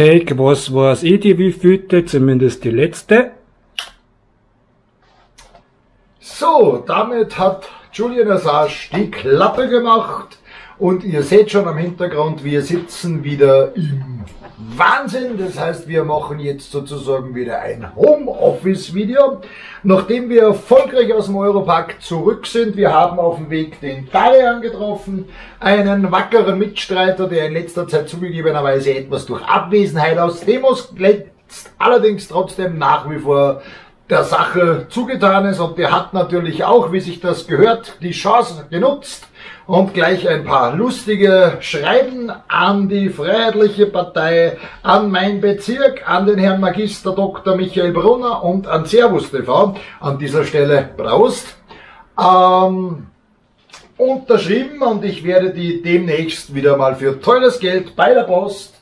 Take, was weiß ich, die wievielte, zumindest die letzte. So, damit hat Julian Assange die Klappe gemacht und ihr seht schon am Hintergrund, wir sitzen wieder im Wahnsinn. Das heißt, wir machen jetzt sozusagen wieder ein Homeoffice-Video. Nachdem wir erfolgreich aus dem Europark zurück sind, wir haben auf dem Weg den Darian getroffen, einen wackeren Mitstreiter, der in letzter Zeit zugegebenerweise etwas durch Abwesenheit aus Demos glänzt, allerdings trotzdem nach wie vor der Sache zugetan ist und der hat natürlich auch, wie sich das gehört, die Chance genutzt und gleich ein paar lustige Schreiben an die Freiheitliche Partei, an mein Bezirk, an den Herrn Magister Dr. Michael Brunner und an Servus TV. An dieser Stelle Braust. Ähm, unterschrieben und ich werde die demnächst wieder mal für teures Geld bei der Post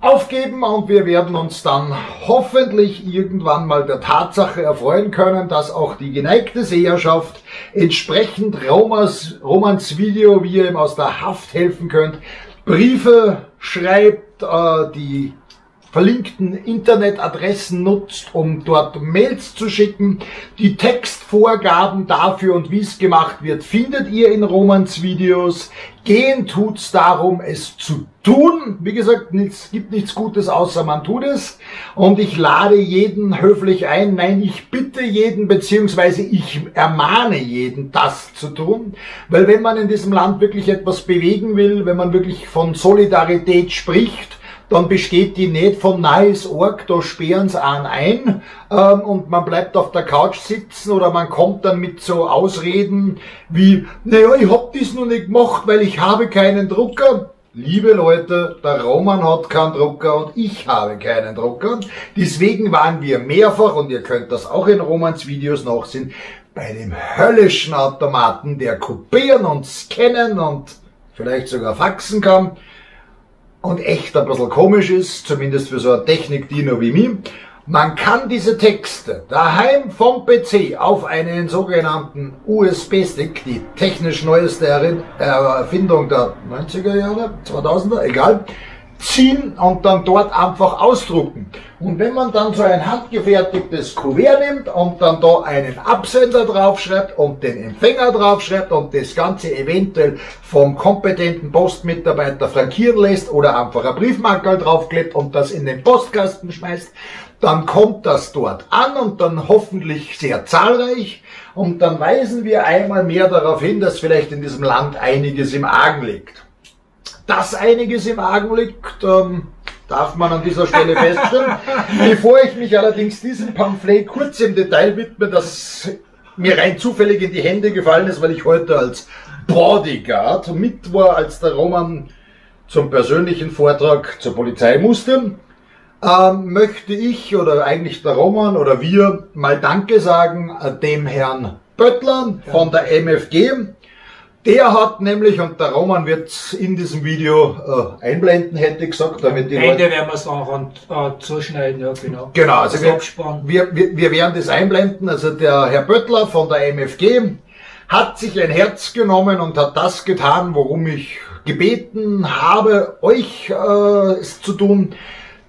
aufgeben und wir werden uns dann hoffentlich irgendwann mal der Tatsache erfreuen können, dass auch die geneigte Seherschaft entsprechend Romas, Romans Video, wie ihr ihm aus der Haft helfen könnt, Briefe schreibt, äh, die verlinkten Internetadressen nutzt, um dort Mails zu schicken. Die Textvorgaben dafür und wie es gemacht wird, findet ihr in Romans Videos. Gehen tut's darum, es zu tun. Wie gesagt, es gibt nichts Gutes, außer man tut es. Und ich lade jeden höflich ein, nein, ich bitte jeden, beziehungsweise ich ermahne jeden, das zu tun. Weil wenn man in diesem Land wirklich etwas bewegen will, wenn man wirklich von Solidarität spricht, dann besteht die nicht von nice Org, da sperren sie einen ein ähm, und man bleibt auf der Couch sitzen oder man kommt dann mit so Ausreden wie, naja, ich hab das noch nicht gemacht, weil ich habe keinen Drucker. Liebe Leute, der Roman hat keinen Drucker und ich habe keinen Drucker. Deswegen waren wir mehrfach, und ihr könnt das auch in Romans Videos nachsehen, bei dem höllischen Automaten, der kopieren und scannen und vielleicht sogar faxen kann und echt ein bisschen komisch ist, zumindest für so ein Technik-Dino wie mich. Man kann diese Texte daheim vom PC auf einen sogenannten USB-Stick, die technisch neueste Erfindung der 90er Jahre, 2000er, egal, ziehen und dann dort einfach ausdrucken. Und wenn man dann so ein handgefertigtes Kuvert nimmt und dann da einen Absender draufschreibt und den Empfänger draufschreibt und das Ganze eventuell vom kompetenten Postmitarbeiter frankieren lässt oder einfach ein Briefmarker draufklebt und das in den Postkasten schmeißt, dann kommt das dort an und dann hoffentlich sehr zahlreich und dann weisen wir einmal mehr darauf hin, dass vielleicht in diesem Land einiges im Argen liegt dass einiges im Argen liegt, ähm, darf man an dieser Stelle feststellen. Bevor ich mich allerdings diesem Pamphlet kurz im Detail widme, das mir rein zufällig in die Hände gefallen ist, weil ich heute als Bodyguard mit war, als der Roman zum persönlichen Vortrag zur Polizei musste, ähm, möchte ich oder eigentlich der Roman oder wir mal Danke sagen äh, dem Herrn Böttler von der MFG, der hat nämlich, und der Roman wird in diesem Video äh, einblenden, hätte ich gesagt, damit die Ende werden wir es auch äh, zuschneiden, ja genau. Genau, also wir, wir, wir, wir werden das einblenden. Also der Herr Böttler von der MFG hat sich ein Herz genommen und hat das getan, worum ich gebeten habe, euch äh, es zu tun.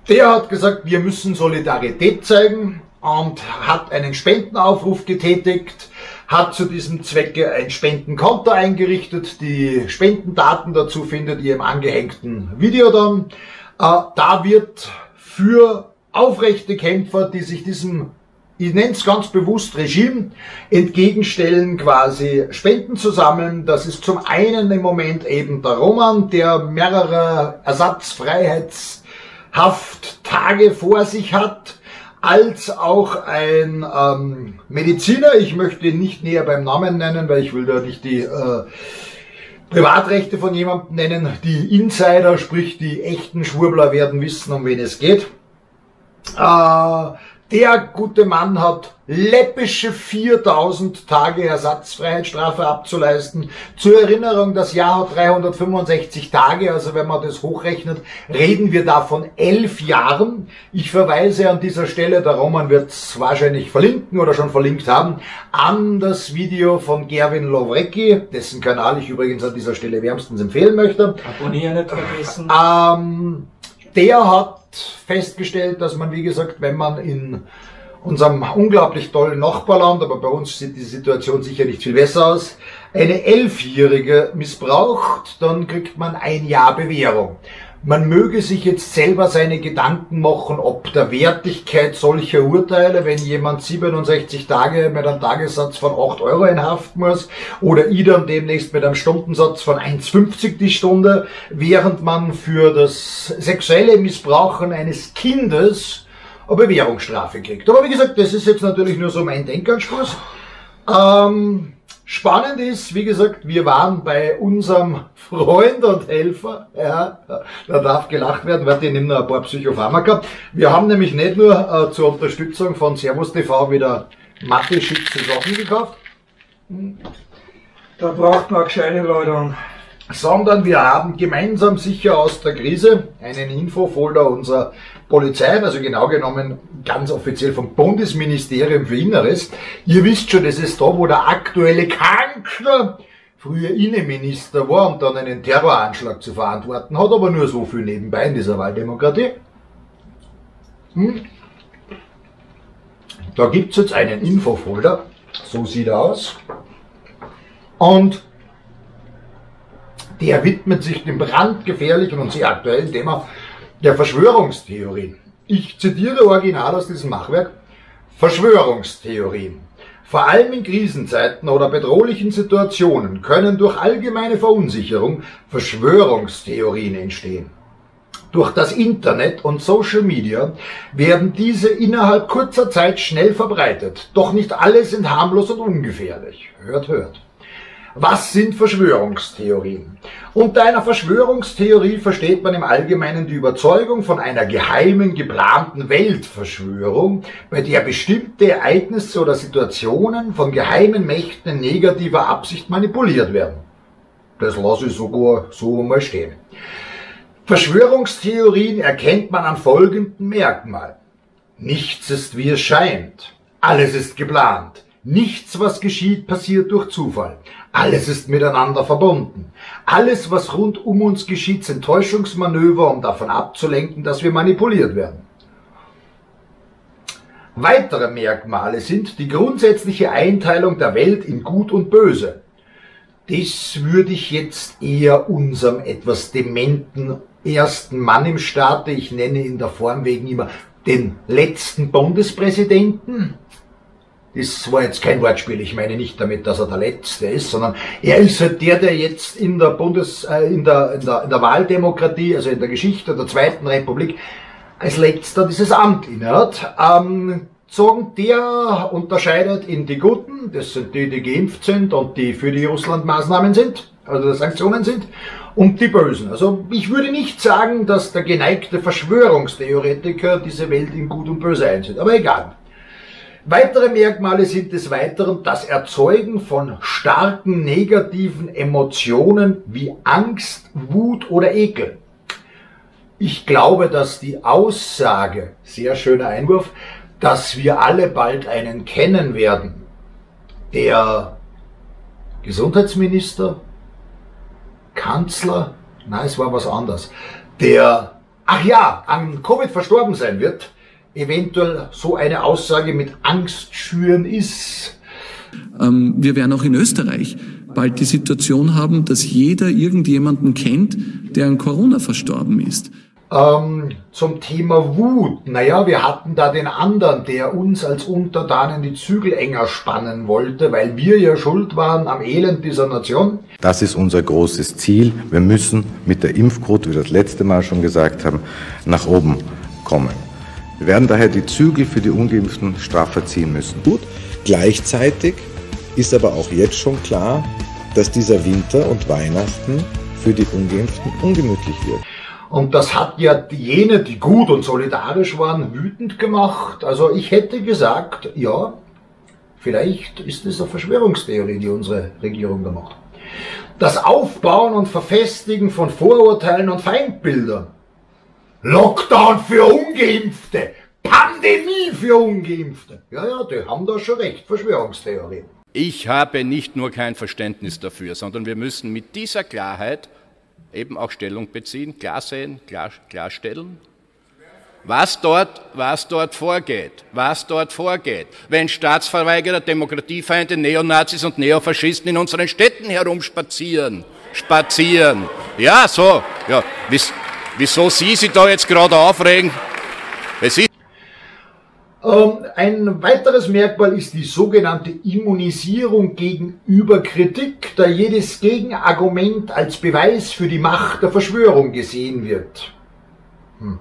Der hat gesagt, wir müssen Solidarität zeigen und hat einen Spendenaufruf getätigt hat zu diesem Zwecke ein Spendenkonto eingerichtet. Die Spendendaten dazu findet ihr im angehängten Video dann. Äh, da wird für aufrechte Kämpfer, die sich diesem ich nenne es ganz bewusst Regime, entgegenstellen, quasi Spenden zu sammeln. Das ist zum einen im Moment eben der Roman, der mehrere Ersatzfreiheitshafttage vor sich hat als auch ein ähm, Mediziner. Ich möchte ihn nicht näher beim Namen nennen, weil ich will da nicht die äh, Privatrechte von jemandem nennen. Die Insider, sprich die echten Schwurbler werden wissen, um wen es geht. Äh, der gute Mann hat läppische 4000 Tage Ersatzfreiheitsstrafe abzuleisten. Zur Erinnerung, das Jahr hat 365 Tage, also wenn man das hochrechnet, reden wir da von elf Jahren. Ich verweise an dieser Stelle, der Roman wird es wahrscheinlich verlinken oder schon verlinkt haben, an das Video von Gerwin Lovrecki, dessen Kanal ich übrigens an dieser Stelle wärmstens empfehlen möchte. Abonnieren nicht vergessen. Ähm, der hat festgestellt, dass man, wie gesagt, wenn man in unserem unglaublich tollen Nachbarland, aber bei uns sieht die Situation sicher nicht viel besser aus, eine Elfjährige missbraucht, dann kriegt man ein Jahr Bewährung. Man möge sich jetzt selber seine Gedanken machen, ob der Wertigkeit solcher Urteile, wenn jemand 67 Tage mit einem Tagessatz von 8 Euro in Haft muss oder dann demnächst mit einem Stundensatz von 1,50 die Stunde, während man für das sexuelle Missbrauchen eines Kindes eine Bewährungsstrafe kriegt. Aber wie gesagt, das ist jetzt natürlich nur so mein Denkanstoß. Ähm, spannend ist, wie gesagt, wir waren bei unserem Freund und Helfer, ja, da darf gelacht werden, weil die nehmen noch ein paar Psychopharmaka. Wir haben nämlich nicht nur äh, zur Unterstützung von Servus TV wieder Mathe schicke Sachen gekauft. Da braucht man gescheite Leute an sondern wir haben gemeinsam sicher aus der Krise einen Infofolder unserer Polizei, also genau genommen ganz offiziell vom Bundesministerium für Inneres. Ihr wisst schon, das ist da, wo der aktuelle Kanzler früher Innenminister war und dann einen Terroranschlag zu verantworten hat, aber nur so viel nebenbei in dieser Wahldemokratie. Hm? Da gibt's jetzt einen Infofolder, so sieht er aus. Und der widmet sich dem brandgefährlichen und sehr aktuellen Thema der Verschwörungstheorien. Ich zitiere original aus diesem Machwerk. Verschwörungstheorien. Vor allem in Krisenzeiten oder bedrohlichen Situationen können durch allgemeine Verunsicherung Verschwörungstheorien entstehen. Durch das Internet und Social Media werden diese innerhalb kurzer Zeit schnell verbreitet. Doch nicht alle sind harmlos und ungefährlich. Hört, hört. Was sind Verschwörungstheorien? Unter einer Verschwörungstheorie versteht man im Allgemeinen die Überzeugung von einer geheimen, geplanten Weltverschwörung, bei der bestimmte Ereignisse oder Situationen von geheimen Mächten in negativer Absicht manipuliert werden. Das lasse ich sogar so mal stehen. Verschwörungstheorien erkennt man an folgenden Merkmalen. Nichts ist wie es scheint. Alles ist geplant. Nichts, was geschieht, passiert durch Zufall. Alles ist miteinander verbunden. Alles, was rund um uns geschieht, sind Täuschungsmanöver, um davon abzulenken, dass wir manipuliert werden. Weitere Merkmale sind die grundsätzliche Einteilung der Welt in Gut und Böse. Das würde ich jetzt eher unserem etwas dementen ersten Mann im Staate, ich nenne ihn der Form wegen immer den letzten Bundespräsidenten, das war jetzt kein Wortspiel. Ich meine nicht damit, dass er der Letzte ist, sondern er ist halt der, der jetzt in der Bundes, äh, in der, in der, in der Wahldemokratie, also in der Geschichte der Zweiten Republik, als Letzter dieses Amt innehat. Ähm, sagen, der unterscheidet in die Guten, das sind die, die geimpft sind und die für die Russland-Maßnahmen sind, also Sanktionen sind, und die Bösen. Also ich würde nicht sagen, dass der geneigte Verschwörungstheoretiker diese Welt in Gut und Böse einsieht, aber egal. Weitere Merkmale sind des Weiteren das Erzeugen von starken negativen Emotionen wie Angst, Wut oder Ekel. Ich glaube, dass die Aussage, sehr schöner Einwurf, dass wir alle bald einen kennen werden, der Gesundheitsminister, Kanzler, nein, es war was anderes, der, ach ja, an Covid verstorben sein wird, eventuell so eine Aussage mit Angst schüren ist. Ähm, wir werden auch in Österreich bald die Situation haben, dass jeder irgendjemanden kennt, der an Corona verstorben ist. Ähm, zum Thema Wut. Naja, wir hatten da den anderen, der uns als Untertanen die Zügel enger spannen wollte, weil wir ja schuld waren am Elend dieser Nation. Das ist unser großes Ziel. Wir müssen mit der Impfquote, wie wir das letzte Mal schon gesagt haben, nach oben kommen. Wir werden daher die Zügel für die Ungeimpften straffer ziehen müssen. Gut. Gleichzeitig ist aber auch jetzt schon klar, dass dieser Winter und Weihnachten für die Ungeimpften ungemütlich wird. Und das hat ja jene, die gut und solidarisch waren, wütend gemacht. Also ich hätte gesagt, ja, vielleicht ist es eine Verschwörungstheorie, die unsere Regierung da macht. Das Aufbauen und Verfestigen von Vorurteilen und Feindbildern Lockdown für Ungeimpfte. Pandemie für Ungeimpfte. Ja, ja, die haben da schon recht, Verschwörungstheorien. Ich habe nicht nur kein Verständnis dafür, sondern wir müssen mit dieser Klarheit eben auch Stellung beziehen, klar sehen, klar, klarstellen. was dort, was dort vorgeht, was dort vorgeht, wenn Staatsverweigerer, Demokratiefeinde, Neonazis und Neofaschisten in unseren Städten herumspazieren, spazieren. Ja, so, ja, wieso Sie sich da jetzt gerade aufregen? Es ist ähm, ein weiteres Merkmal ist die sogenannte Immunisierung gegenüber Kritik, da jedes Gegenargument als Beweis für die Macht der Verschwörung gesehen wird. Hm.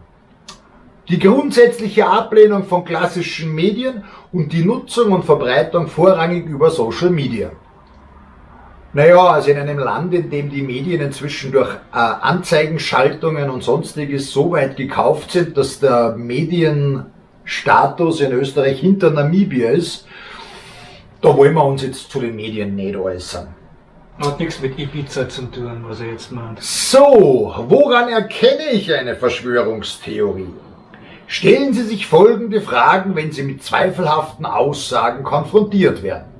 Die grundsätzliche Ablehnung von klassischen Medien und die Nutzung und Verbreitung vorrangig über Social Media. Naja, also in einem Land, in dem die Medien inzwischen durch äh, Anzeigenschaltungen und sonstiges so weit gekauft sind, dass der Medienstatus in Österreich hinter Namibia ist, da wollen wir uns jetzt zu den Medien nicht äußern. Hat nichts mit Ibiza zu tun, was er jetzt meint. So, woran erkenne ich eine Verschwörungstheorie? Stellen Sie sich folgende Fragen, wenn Sie mit zweifelhaften Aussagen konfrontiert werden.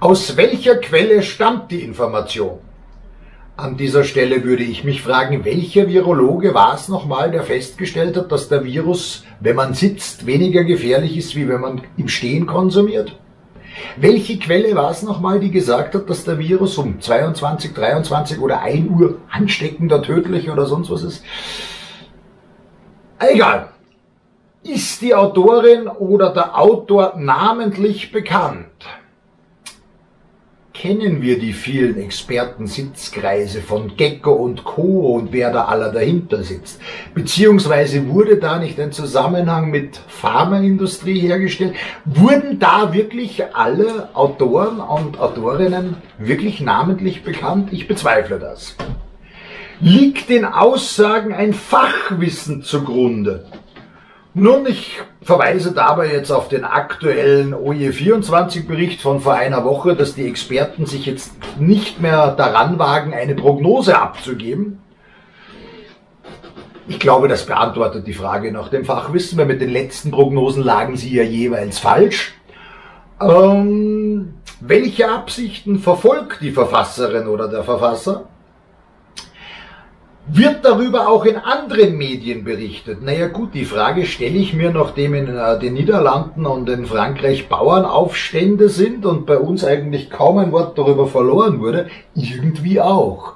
Aus welcher Quelle stammt die Information? An dieser Stelle würde ich mich fragen, welcher Virologe war es nochmal, der festgestellt hat, dass der Virus, wenn man sitzt, weniger gefährlich ist, wie wenn man im Stehen konsumiert? Welche Quelle war es nochmal, die gesagt hat, dass der Virus um 22, 23 oder 1 Uhr ansteckender, tödlich oder sonst was ist? Egal. Ist die Autorin oder der Autor namentlich bekannt? Kennen wir die vielen Expertensitzkreise von Gecko und Co. und wer da aller dahinter sitzt? Beziehungsweise wurde da nicht ein Zusammenhang mit Pharmaindustrie hergestellt? Wurden da wirklich alle Autoren und Autorinnen wirklich namentlich bekannt? Ich bezweifle das. Liegt den Aussagen ein Fachwissen zugrunde? Nun, ich verweise dabei jetzt auf den aktuellen OE24-Bericht von vor einer Woche, dass die Experten sich jetzt nicht mehr daran wagen, eine Prognose abzugeben. Ich glaube, das beantwortet die Frage nach dem Fachwissen, weil mit den letzten Prognosen lagen sie ja jeweils falsch. Ähm, welche Absichten verfolgt die Verfasserin oder der Verfasser? Wird darüber auch in anderen Medien berichtet? Naja gut, die Frage stelle ich mir, nachdem in äh, den Niederlanden und in Frankreich Bauernaufstände sind und bei uns eigentlich kaum ein Wort darüber verloren wurde, irgendwie auch.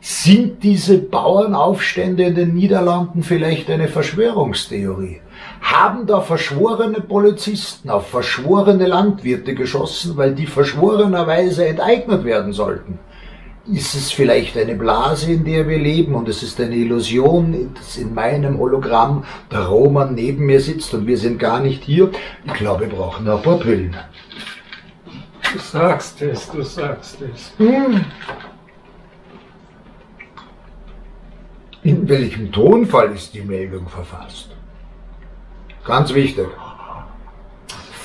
Sind diese Bauernaufstände in den Niederlanden vielleicht eine Verschwörungstheorie? Haben da verschworene Polizisten auf verschworene Landwirte geschossen, weil die verschworenerweise enteignet werden sollten? Ist es vielleicht eine Blase, in der wir leben und es ist eine Illusion, dass in meinem Hologramm der Roman neben mir sitzt und wir sind gar nicht hier. Ich glaube, wir brauchen ein paar Pillen. Du sagst es, du sagst es. Hm. In welchem Tonfall ist die Meldung verfasst? Ganz wichtig.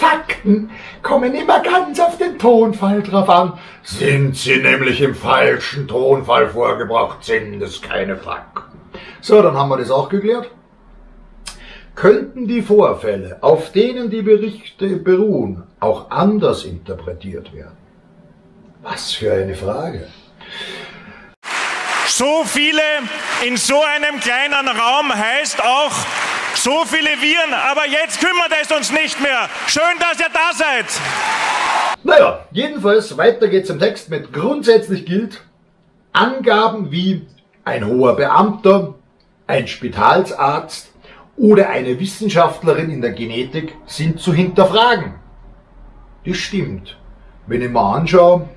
Fakten kommen immer ganz auf den Tonfall drauf an. Sind sie nämlich im falschen Tonfall vorgebracht, sind es keine Fakten. So, dann haben wir das auch geklärt. Könnten die Vorfälle, auf denen die Berichte beruhen, auch anders interpretiert werden? Was für eine Frage. So viele in so einem kleinen Raum heißt auch so viele Viren, aber jetzt kümmert es uns nicht mehr. Schön, dass ihr da seid. Naja, jedenfalls weiter geht's im Text mit grundsätzlich gilt Angaben wie ein hoher Beamter, ein Spitalsarzt oder eine Wissenschaftlerin in der Genetik sind zu hinterfragen. Das stimmt. Wenn ich mal anschaue,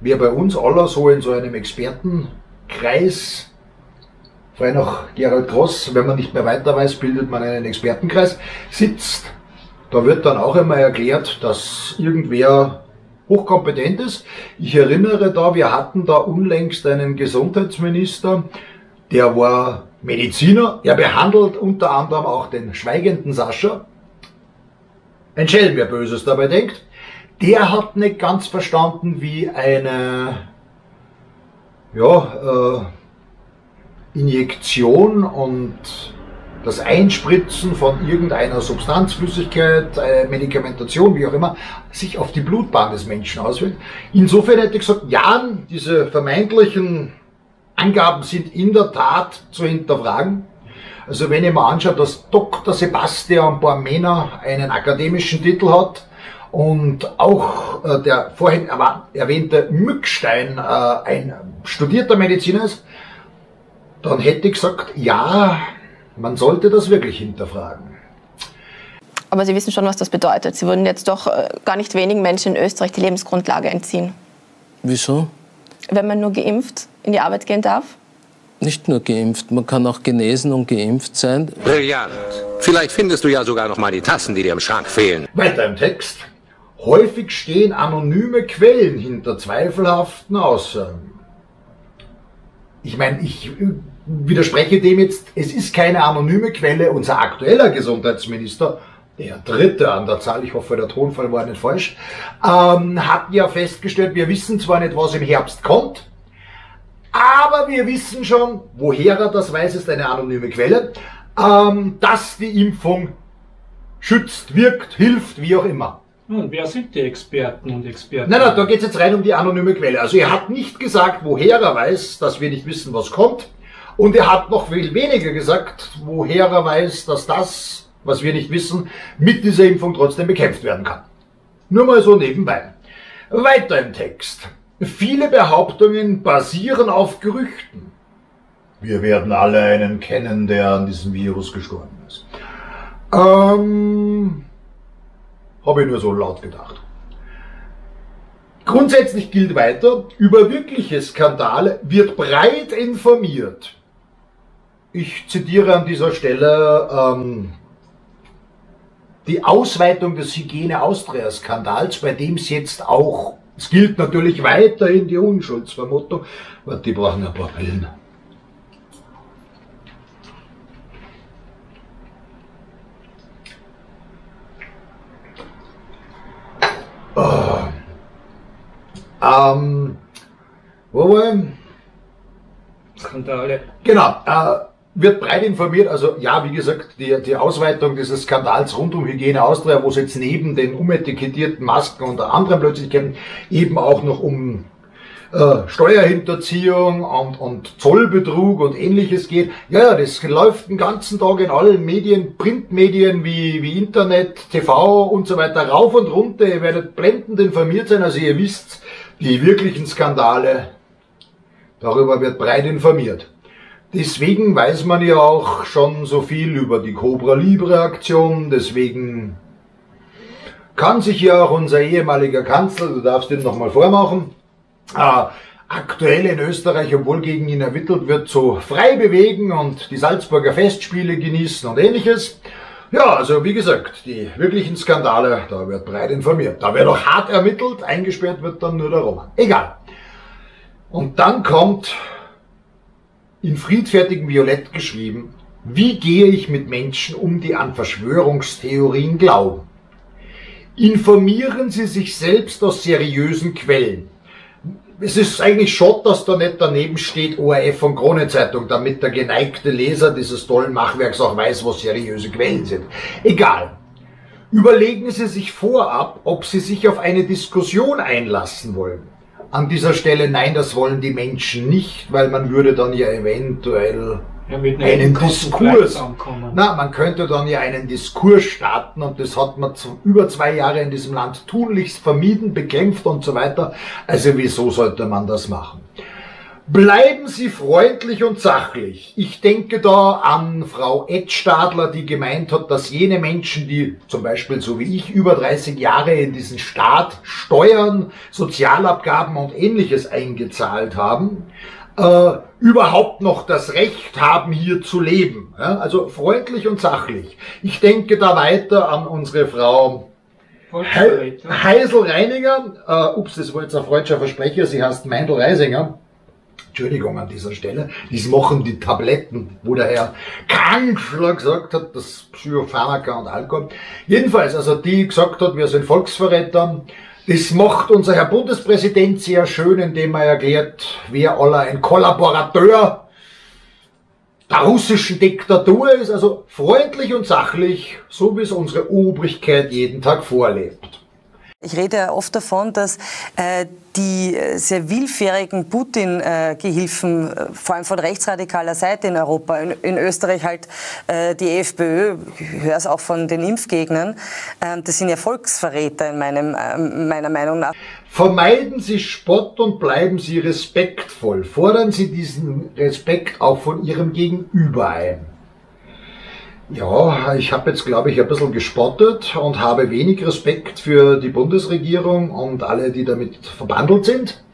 wer bei uns aller so in so einem Expertenkreis allem noch Gerald Gross, wenn man nicht mehr weiter weiß, bildet man einen Expertenkreis, sitzt. Da wird dann auch immer erklärt, dass irgendwer hochkompetent ist. Ich erinnere da, wir hatten da unlängst einen Gesundheitsminister, der war Mediziner, er behandelt unter anderem auch den schweigenden Sascha. Ein Schelm, wer Böses dabei denkt. Der hat nicht ganz verstanden, wie eine, ja, äh, Injektion und das Einspritzen von irgendeiner Substanzflüssigkeit, äh, Medikamentation, wie auch immer, sich auf die Blutbahn des Menschen auswirkt. Insofern hätte ich gesagt, ja, diese vermeintlichen Angaben sind in der Tat zu hinterfragen. Also wenn ich mir anschaue, dass Dr. Sebastian Bormena einen akademischen Titel hat und auch äh, der vorhin erwähnte Mückstein äh, ein studierter Mediziner ist, dann hätte ich gesagt, ja, man sollte das wirklich hinterfragen. Aber Sie wissen schon, was das bedeutet. Sie würden jetzt doch äh, gar nicht wenigen Menschen in Österreich die Lebensgrundlage entziehen. Wieso? Wenn man nur geimpft in die Arbeit gehen darf? Nicht nur geimpft, man kann auch genesen und geimpft sein. Brillant. Vielleicht findest du ja sogar noch mal die Tassen, die dir im Schrank fehlen. Weiter im Text. Häufig stehen anonyme Quellen hinter zweifelhaften Aussagen. Ich meine, ich widerspreche dem jetzt, es ist keine anonyme Quelle. Unser aktueller Gesundheitsminister, der dritte an der Zahl, ich hoffe, der Tonfall war nicht falsch, ähm, hat ja festgestellt, wir wissen zwar nicht, was im Herbst kommt, aber wir wissen schon, woher er das weiß, ist eine anonyme Quelle, ähm, dass die Impfung schützt, wirkt, hilft, wie auch immer. Und wer sind die Experten und Experten? Nein, nein, da geht es jetzt rein um die anonyme Quelle. Also er hat nicht gesagt, woher er weiß, dass wir nicht wissen, was kommt. Und er hat noch viel weniger gesagt, woher er weiß, dass das, was wir nicht wissen, mit dieser Impfung trotzdem bekämpft werden kann. Nur mal so nebenbei. Weiter im Text. Viele Behauptungen basieren auf Gerüchten. Wir werden alle einen kennen, der an diesem Virus gestorben ist. Ähm, habe ich nur so laut gedacht. Grundsätzlich gilt weiter, über wirkliche Skandale wird breit informiert. Ich zitiere an dieser Stelle ähm, die Ausweitung des Hygiene-Austria-Skandals, bei dem es jetzt auch, es gilt natürlich weiterhin die Unschuldsvermutung, aber die brauchen ein paar Pillen. Oh. Ähm, wo ich? Skandale. Genau, äh, wird breit informiert. Also ja, wie gesagt, die, die Ausweitung dieses Skandals rund um Hygiene Austria, wo es jetzt neben den umetikettierten Masken unter anderem Blödsinnigkeiten eben auch noch um äh, Steuerhinterziehung und, und Zollbetrug und ähnliches geht. Ja, das läuft den ganzen Tag in allen Medien, Printmedien wie, wie Internet, TV und so weiter rauf und runter. Ihr werdet blendend informiert sein, also ihr wisst, die wirklichen Skandale, darüber wird breit informiert. Deswegen weiß man ja auch schon so viel über die Cobra Libre Aktion, deswegen kann sich ja auch unser ehemaliger Kanzler, du darfst ihn nochmal vormachen, äh, aktuell in Österreich, obwohl gegen ihn ermittelt wird, so frei bewegen und die Salzburger Festspiele genießen und ähnliches. Ja, also wie gesagt, die wirklichen Skandale, da wird breit informiert. Da wird auch hart ermittelt, eingesperrt wird dann nur der Roman. Egal. Und dann kommt in friedfertigem Violett geschrieben, wie gehe ich mit Menschen um, die an Verschwörungstheorien glauben? Informieren Sie sich selbst aus seriösen Quellen. Es ist eigentlich Schott, dass da nicht daneben steht ORF und Kronenzeitung, damit der geneigte Leser dieses tollen Machwerks auch weiß, was seriöse Quellen sind. Egal. Überlegen Sie sich vorab, ob Sie sich auf eine Diskussion einlassen wollen an dieser Stelle, nein, das wollen die Menschen nicht, weil man würde dann ja eventuell ja, einen Diskurs, na, man könnte dann ja einen Diskurs starten und das hat man zu, über zwei Jahre in diesem Land tunlichst vermieden, bekämpft und so weiter. Also wieso sollte man das machen? Bleiben Sie freundlich und sachlich. Ich denke da an Frau Edstadler, die gemeint hat, dass jene Menschen, die zum Beispiel so wie ich über 30 Jahre in diesen Staat Steuern, Sozialabgaben und ähnliches eingezahlt haben, äh, überhaupt noch das Recht haben, hier zu leben. Ja, also freundlich und sachlich. Ich denke da weiter an unsere Frau Heisel Reininger. Äh, ups, das war jetzt ein freudscher Versprecher, sie heißt Meindl Reisinger Entschuldigung an dieser Stelle, dies machen die Tabletten, wo der Herr Kanzler gesagt hat, das Psychopharmaka und Alkohol. Jedenfalls, also die gesagt hat, wir sind Volksverräter, das macht unser Herr Bundespräsident sehr schön, indem er erklärt, wer aller ein Kollaborateur der russischen Diktatur ist, also freundlich und sachlich, so wie es unsere Obrigkeit jeden Tag vorlebt. Ich rede ja oft davon, dass äh, die sehr willfährigen Putin-Gehilfen, äh, vor allem von rechtsradikaler Seite in Europa, in, in Österreich halt äh, die FPÖ, ich höre es auch von den Impfgegnern, äh, das sind ja Volksverräter in meinem, äh, meiner Meinung nach. Vermeiden Sie Spott und bleiben Sie respektvoll. Fordern Sie diesen Respekt auch von Ihrem Gegenüber ein. Ja, ich habe jetzt, glaube ich, ein bisschen gespottet und habe wenig Respekt für die Bundesregierung und alle, die damit verbandelt sind.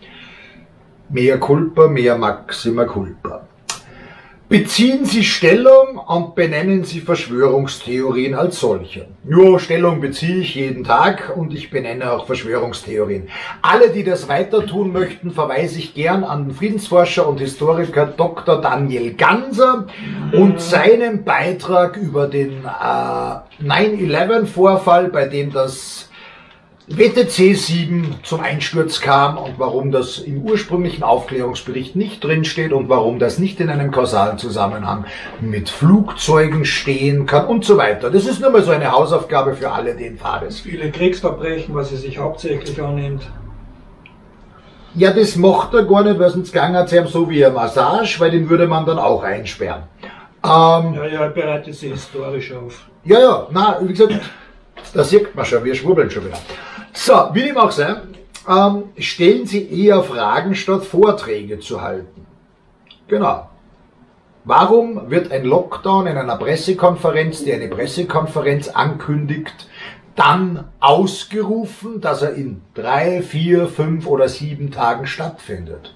Mehr Culpa, mehr Maxima Culpa. Beziehen Sie Stellung und benennen Sie Verschwörungstheorien als solche. Nur Stellung beziehe ich jeden Tag und ich benenne auch Verschwörungstheorien. Alle, die das weiter tun möchten, verweise ich gern an den Friedensforscher und Historiker Dr. Daniel Ganser und seinen Beitrag über den äh, 9-11-Vorfall, bei dem das WTC 7 zum Einsturz kam und warum das im ursprünglichen Aufklärungsbericht nicht drinsteht und warum das nicht in einem kausalen Zusammenhang mit Flugzeugen stehen kann und so weiter. Das ist nur mal so eine Hausaufgabe für alle, den Fades. Viele Kriegsverbrechen, was er sich hauptsächlich annimmt. Ja, das macht er gar nicht, weil sonst gegangen sie so wie eine Massage, weil den würde man dann auch einsperren. Ähm, ja, ja, er bereitet sie historisch auf. Ja, ja, na, wie gesagt, da sieht man schon, wir schwurbeln schon wieder. So, wie dem auch sei, ähm, stellen Sie eher Fragen statt Vorträge zu halten. Genau. Warum wird ein Lockdown in einer Pressekonferenz, die eine Pressekonferenz ankündigt, dann ausgerufen, dass er in drei, vier, fünf oder sieben Tagen stattfindet?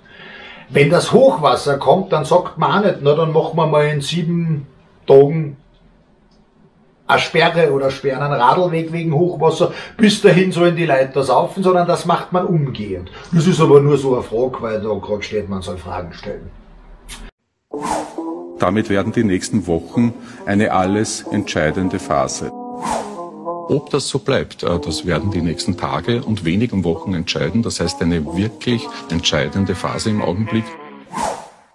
Wenn das Hochwasser kommt, dann sagt man auch nicht, na dann machen wir mal in sieben Tagen eine Sperre oder sperren einen Radlweg wegen Hochwasser, bis dahin sollen die Leute saufen, sondern das macht man umgehend. Das ist aber nur so eine Frage, weil da gerade steht, man soll Fragen stellen. Damit werden die nächsten Wochen eine alles entscheidende Phase. Ob das so bleibt, äh, das werden die nächsten Tage und wenigen Wochen entscheiden. Das heißt, eine wirklich entscheidende Phase im Augenblick.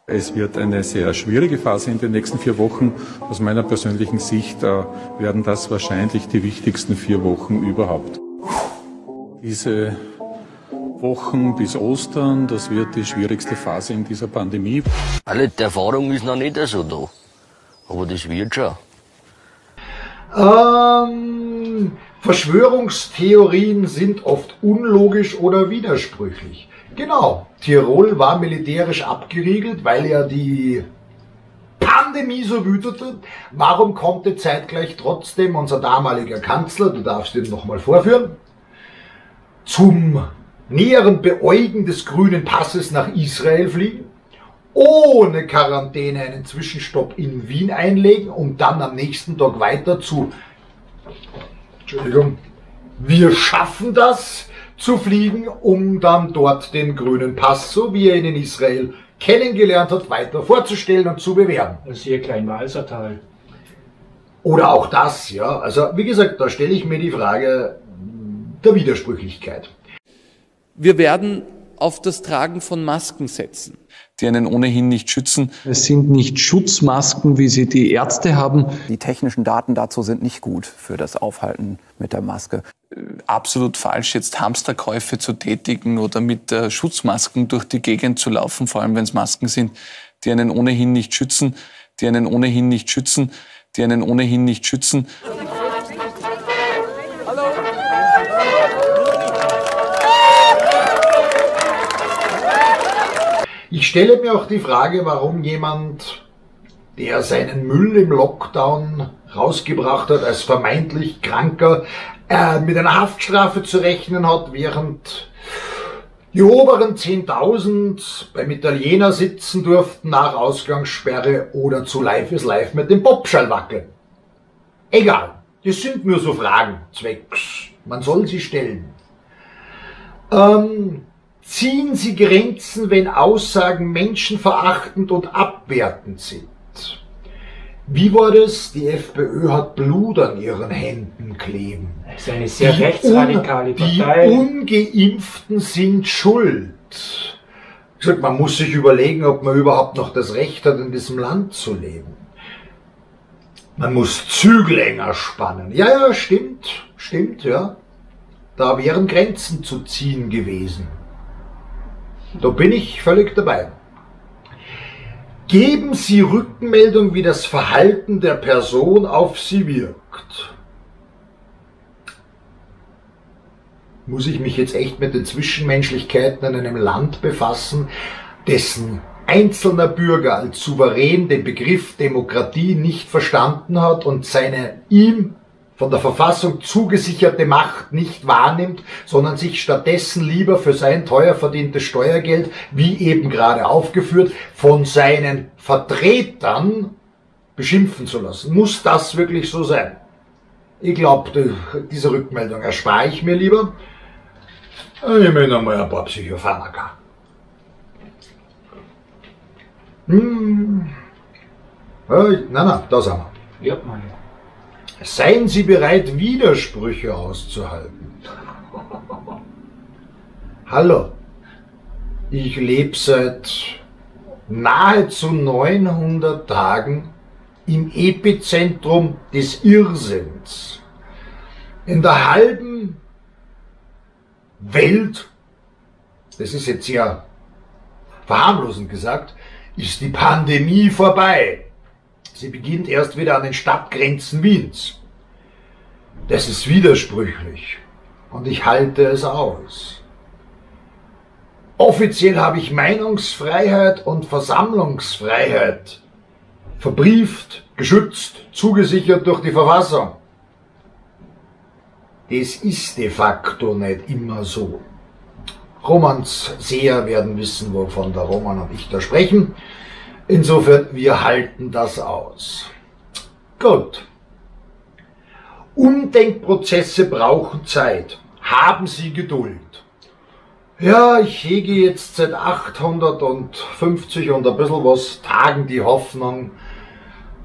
Es wird eine sehr schwierige Phase in den nächsten vier Wochen. Aus meiner persönlichen Sicht äh, werden das wahrscheinlich die wichtigsten vier Wochen überhaupt. Diese Wochen bis Ostern, das wird die schwierigste Phase in dieser Pandemie. Alle die Erfahrung ist noch nicht so da, aber das wird schon. Ähm, Verschwörungstheorien sind oft unlogisch oder widersprüchlich. Genau, Tirol war militärisch abgeriegelt, weil ja die Pandemie so wütete. Warum konnte zeitgleich trotzdem unser damaliger Kanzler, du darfst ihn nochmal vorführen, zum näheren Beäugen des grünen Passes nach Israel fliegen, ohne Quarantäne einen Zwischenstopp in Wien einlegen, um dann am nächsten Tag weiter zu, Entschuldigung, wir schaffen das, zu fliegen, um dann dort den grünen Pass, so wie er ihn in Israel kennengelernt hat, weiter vorzustellen und zu bewerben. Das hier Kleinwalsertal. Oder auch das, ja. Also wie gesagt, da stelle ich mir die Frage der Widersprüchlichkeit. Wir werden auf das Tragen von Masken setzen die einen ohnehin nicht schützen. Es sind nicht Schutzmasken, wie sie die Ärzte haben. Die technischen Daten dazu sind nicht gut für das Aufhalten mit der Maske. Absolut falsch, jetzt Hamsterkäufe zu tätigen oder mit äh, Schutzmasken durch die Gegend zu laufen, vor allem wenn es Masken sind, die einen ohnehin nicht schützen, die einen ohnehin nicht schützen, die einen ohnehin nicht schützen. Ich stelle mir auch die Frage, warum jemand, der seinen Müll im Lockdown rausgebracht hat, als vermeintlich Kranker, äh, mit einer Haftstrafe zu rechnen hat, während die oberen 10.000 beim Italiener sitzen durften nach Ausgangssperre oder zu Live is Live mit dem Popschall wackeln. Egal, das sind nur so Fragen, zwecks. Man soll sie stellen. Ähm, Ziehen Sie Grenzen, wenn Aussagen menschenverachtend und abwertend sind? Wie war das? Die FPÖ hat Blut an ihren Händen kleben. Das ist eine sehr die rechtsradikale Partei. Die Ungeimpften sind schuld. Sag, man muss sich überlegen, ob man überhaupt noch das Recht hat, in diesem Land zu leben. Man muss Zügel enger spannen. Ja, ja, stimmt, stimmt, ja. Da wären Grenzen zu ziehen gewesen. Da bin ich völlig dabei. Geben Sie Rückmeldung, wie das Verhalten der Person auf Sie wirkt. Muss ich mich jetzt echt mit den Zwischenmenschlichkeiten in einem Land befassen, dessen einzelner Bürger als souverän den Begriff Demokratie nicht verstanden hat und seine ihm von der Verfassung zugesicherte Macht nicht wahrnimmt, sondern sich stattdessen lieber für sein teuer verdientes Steuergeld, wie eben gerade aufgeführt, von seinen Vertretern beschimpfen zu lassen. Muss das wirklich so sein? Ich glaube, diese Rückmeldung erspare ich mir lieber. Ich nehme nochmal ein paar Psychopharmaka. Hm. Nein, nein, da sind wir. Ja, meine. Seien Sie bereit, Widersprüche auszuhalten. Hallo, ich lebe seit nahezu 900 Tagen im Epizentrum des Irrsinns. In der halben Welt, das ist jetzt ja verharmlosend gesagt, ist die Pandemie vorbei. Sie beginnt erst wieder an den Stadtgrenzen Wiens. Das ist widersprüchlich und ich halte es aus. Offiziell habe ich Meinungsfreiheit und Versammlungsfreiheit verbrieft, geschützt, zugesichert durch die Verfassung. Das ist de facto nicht immer so. Romans Seher werden wissen, wovon der Roman und ich da sprechen. Insofern, wir halten das aus. Gut. Umdenkprozesse brauchen Zeit. Haben Sie Geduld. Ja, ich hege jetzt seit 850 und ein bisschen was Tagen die Hoffnung,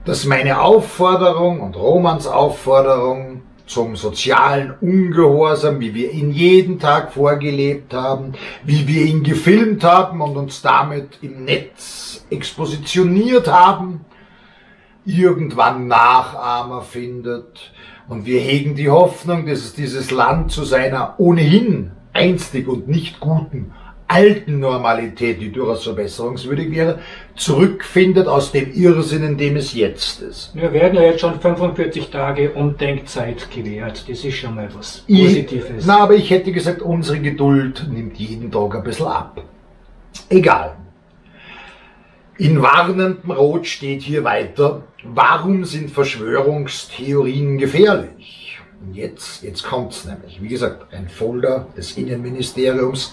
dass meine Aufforderung und Romans Aufforderung zum sozialen Ungehorsam, wie wir ihn jeden Tag vorgelebt haben, wie wir ihn gefilmt haben und uns damit im Netz expositioniert haben, irgendwann Nachahmer findet. Und wir hegen die Hoffnung, dass es dieses Land zu seiner ohnehin einstig und nicht guten alten Normalität, die durchaus verbesserungswürdig wäre, zurückfindet aus dem Irrsinn, in dem es jetzt ist. Wir werden ja jetzt schon 45 Tage Umdenkzeit gewährt. Das ist schon mal was Positives. Ich, na, aber ich hätte gesagt, unsere Geduld nimmt jeden Tag ein bisschen ab. Egal. In warnendem Rot steht hier weiter, warum sind Verschwörungstheorien gefährlich? Und jetzt, jetzt kommt's nämlich. Wie gesagt, ein Folder des Innenministeriums,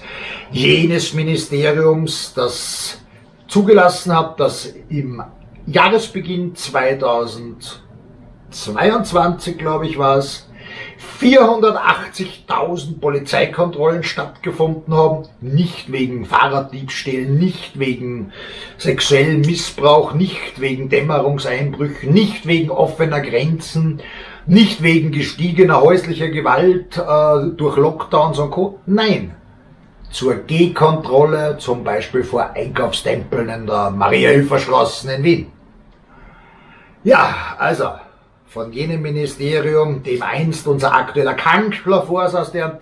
jenes Ministeriums, das zugelassen hat, dass im Jahresbeginn 2022, glaube ich, war es, 480.000 Polizeikontrollen stattgefunden haben, nicht wegen Fahrraddiebstählen, nicht wegen sexuellem Missbrauch, nicht wegen Dämmerungseinbrüchen, nicht wegen offener Grenzen, nicht wegen gestiegener häuslicher Gewalt äh, durch Lockdowns und Co. Nein. Zur G-Kontrolle, zum Beispiel vor Einkaufstempeln in der Maria-Hilfer-Straße in Wien. Ja, also, von jenem Ministerium, dem einst unser aktueller Kanzler vorsaß, der einen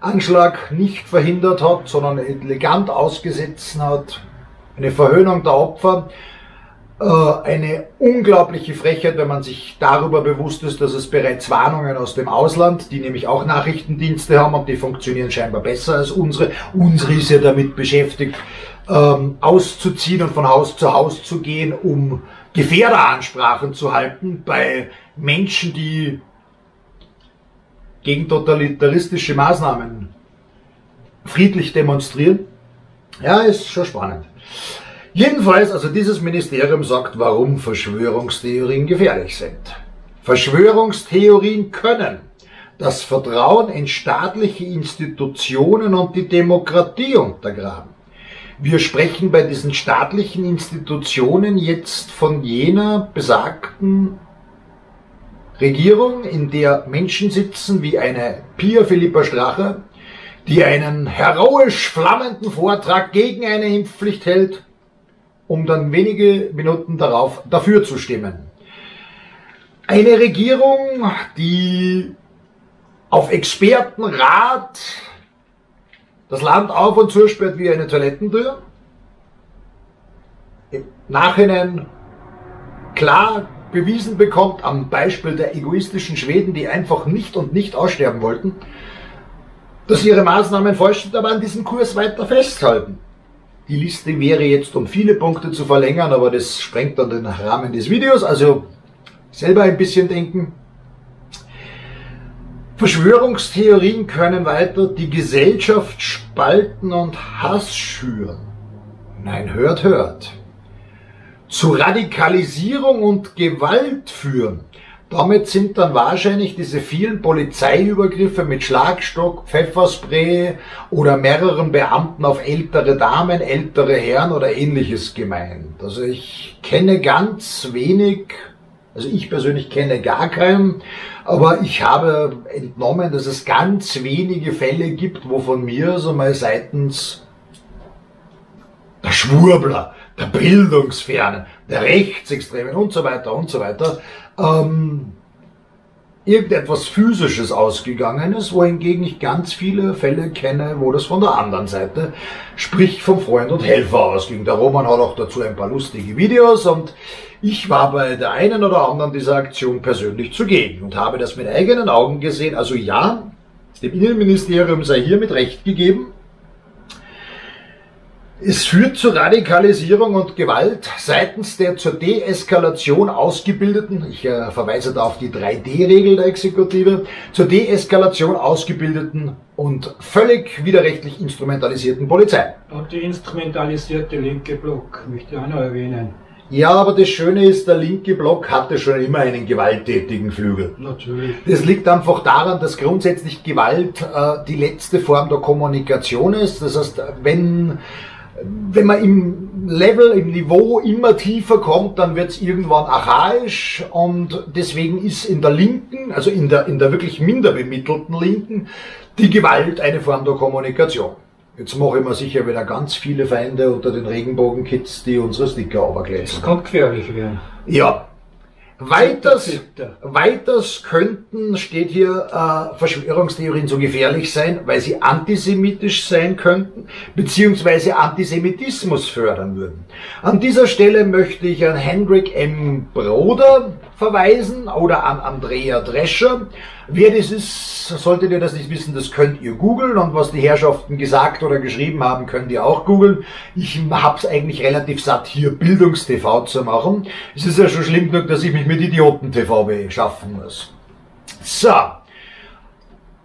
Terroranschlag nicht verhindert hat, sondern elegant ausgesetzt hat, eine Verhöhnung der Opfer, eine unglaubliche Frechheit, wenn man sich darüber bewusst ist, dass es bereits Warnungen aus dem Ausland, die nämlich auch Nachrichtendienste haben und die funktionieren scheinbar besser als unsere. Unsere ist ja damit beschäftigt, ähm, auszuziehen und von Haus zu Haus zu gehen, um Gefährderansprachen zu halten bei Menschen, die gegen totalitaristische Maßnahmen friedlich demonstrieren. Ja, ist schon spannend. Jedenfalls, also dieses Ministerium sagt, warum Verschwörungstheorien gefährlich sind. Verschwörungstheorien können das Vertrauen in staatliche Institutionen und die Demokratie untergraben. Wir sprechen bei diesen staatlichen Institutionen jetzt von jener besagten Regierung, in der Menschen sitzen wie eine Pia Philippa Strache, die einen heroisch flammenden Vortrag gegen eine Impfpflicht hält um dann wenige Minuten darauf dafür zu stimmen. Eine Regierung, die auf Expertenrat das Land auf und zusperrt wie eine Toilettentür. Im Nachhinein klar bewiesen bekommt am Beispiel der egoistischen Schweden, die einfach nicht und nicht aussterben wollten, dass ihre Maßnahmen falsch sind, aber an diesem Kurs weiter festhalten. Die Liste wäre jetzt um viele Punkte zu verlängern, aber das sprengt dann den Rahmen des Videos, also selber ein bisschen denken. Verschwörungstheorien können weiter die Gesellschaft spalten und Hass schüren. Nein, hört, hört. Zu Radikalisierung und Gewalt führen. Damit sind dann wahrscheinlich diese vielen Polizeiübergriffe mit Schlagstock, Pfefferspray oder mehreren Beamten auf ältere Damen, ältere Herren oder ähnliches gemeint. Also ich kenne ganz wenig also ich persönlich kenne gar keinen, aber ich habe entnommen, dass es ganz wenige Fälle gibt, wo von mir so mal seitens der Schwurbler, der Bildungsfernen, der Rechtsextremen und so weiter und so weiter ähm, irgendetwas Physisches ausgegangen ist, wohingegen ich ganz viele Fälle kenne, wo das von der anderen Seite, sprich vom Freund und Helfer ausging. Der Roman hat auch dazu ein paar lustige Videos und ich war bei der einen oder anderen dieser Aktion persönlich zugegen und habe das mit eigenen Augen gesehen. Also ja, dem Innenministerium sei hier mit Recht gegeben, es führt zu Radikalisierung und Gewalt seitens der zur Deeskalation ausgebildeten, ich äh, verweise da auf die 3D-Regel der Exekutive, zur Deeskalation ausgebildeten und völlig widerrechtlich instrumentalisierten Polizei. Und die instrumentalisierte linke Block, möchte ich auch noch erwähnen. Ja, aber das Schöne ist, der linke Block hatte schon immer einen gewalttätigen Flügel. Natürlich. Das liegt einfach daran, dass grundsätzlich Gewalt äh, die letzte Form der Kommunikation ist. Das heißt, wenn wenn man im Level, im Niveau immer tiefer kommt, dann wird es irgendwann archaisch und deswegen ist in der Linken, also in der, in der wirklich minder bemittelten Linken, die Gewalt eine Form der Kommunikation. Jetzt mache ich mir sicher wieder ganz viele Feinde unter den Regenbogenkids, die unsere Sticker oberglätzen. Das kann gefährlich werden. Ja, Weiters, weiters könnten, steht hier, äh, Verschwörungstheorien so gefährlich sein, weil sie antisemitisch sein könnten, beziehungsweise Antisemitismus fördern würden. An dieser Stelle möchte ich an Hendrik M. Broder verweisen oder an Andrea Drescher. Wer das ist, solltet ihr das nicht wissen, das könnt ihr googeln und was die Herrschaften gesagt oder geschrieben haben, könnt ihr auch googeln. Ich hab's eigentlich relativ satt, hier Bildungstv zu machen. Es ist ja schon schlimm genug, dass ich mich mit Idioten-TV beschaffen muss. So.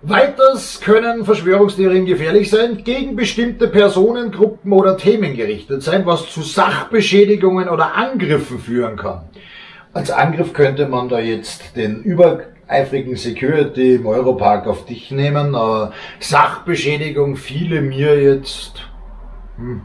Weiters können Verschwörungstheorien gefährlich sein, gegen bestimmte Personengruppen oder Themen gerichtet sein, was zu Sachbeschädigungen oder Angriffen führen kann. Als Angriff könnte man da jetzt den übereifrigen Security im Europark auf dich nehmen. Aber Sachbeschädigung fiele mir jetzt, hm,